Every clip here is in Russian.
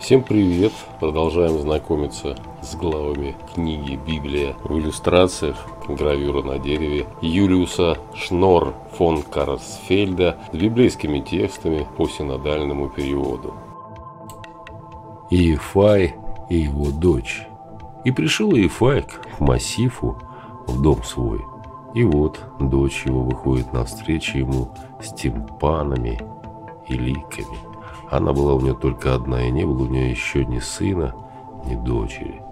Всем привет! Продолжаем знакомиться с главами книги «Библия» в иллюстрациях гравюра на дереве Юлиуса Шнор фон Карсфельда с библейскими текстами по синодальному переводу. Иефай и его дочь. И пришел Иефай к массифу в дом свой. И вот дочь его выходит навстречу ему с тимпанами и ликами. Она была у нее только одна, и не было у нее еще ни сына, ни дочери.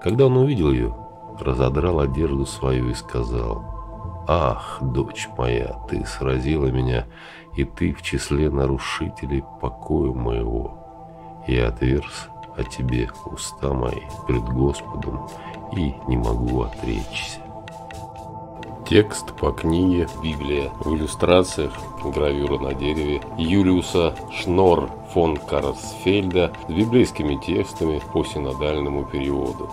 Когда он увидел ее, разодрал одежду свою и сказал, «Ах, дочь моя, ты сразила меня, и ты в числе нарушителей покоя моего. Я отверз о тебе уста мои пред Господом и не могу отречься». Текст по книге «Библия» в иллюстрациях гравюра на дереве Юлиуса Шнор фон Карсфельда с библейскими текстами по синодальному переводу.